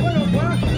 Bueno,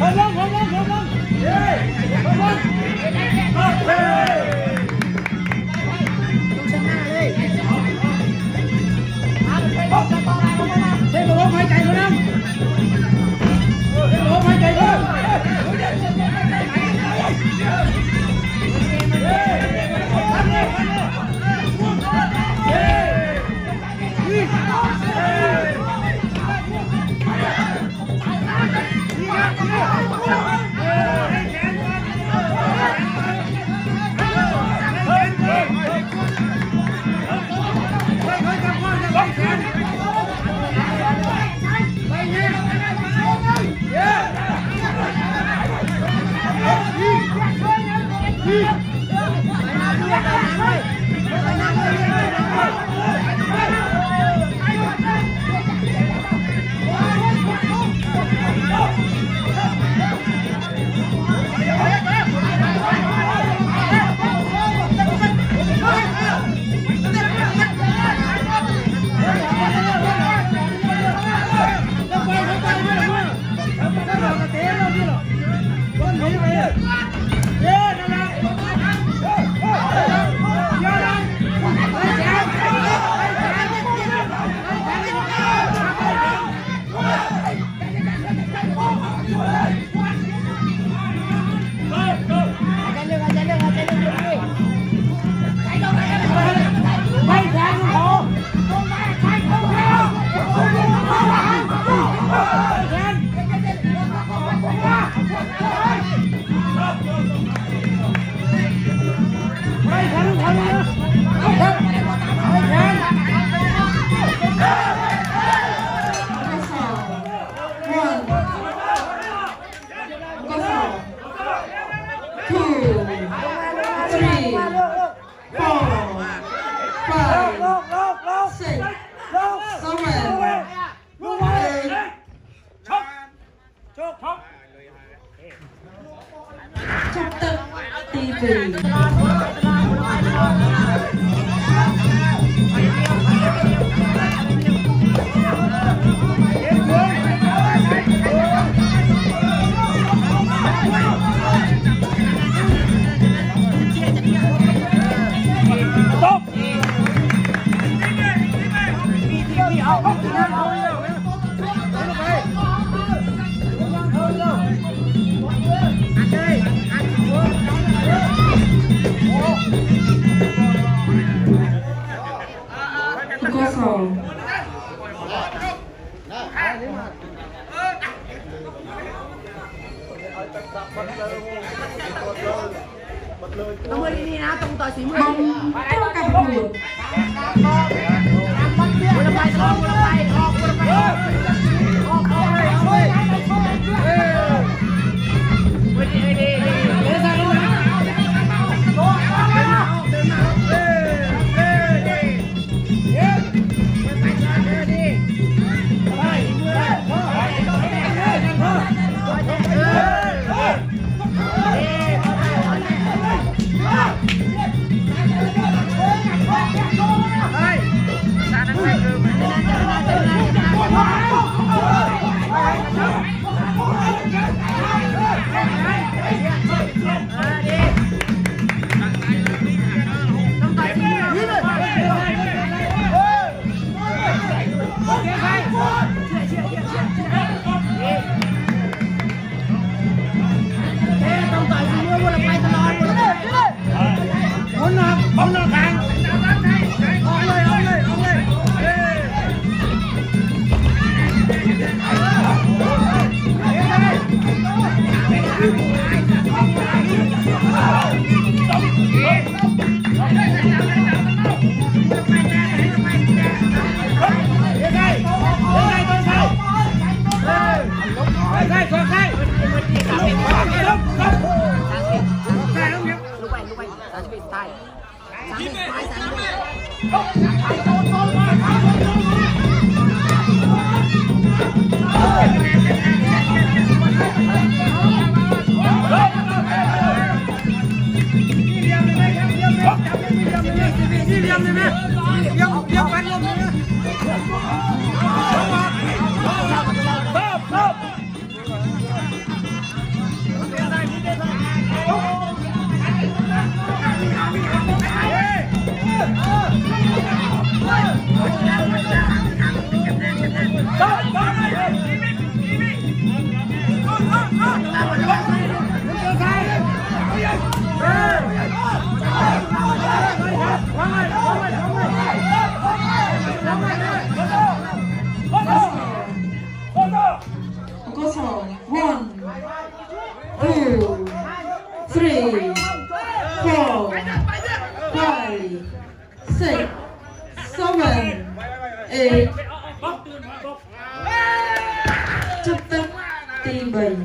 Hadi lan hadi lan hadi lan. Hey! Hadi lan. Bak. Yeah. 对，对，对。Tunggu ini nah, tunggu tak simu. Tunggu 咱们. six, seven, eight, trung tâm tìm bình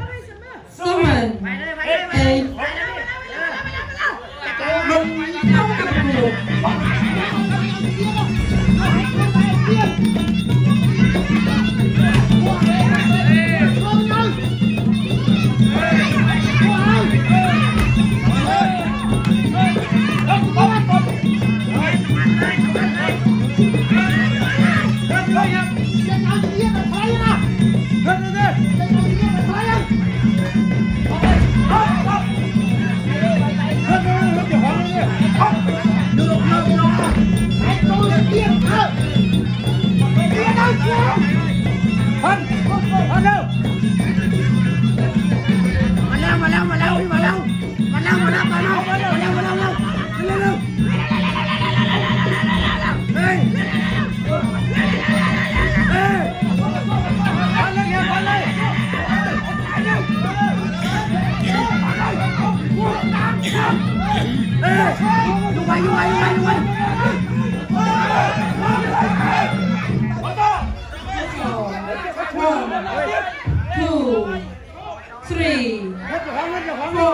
还给你还给我。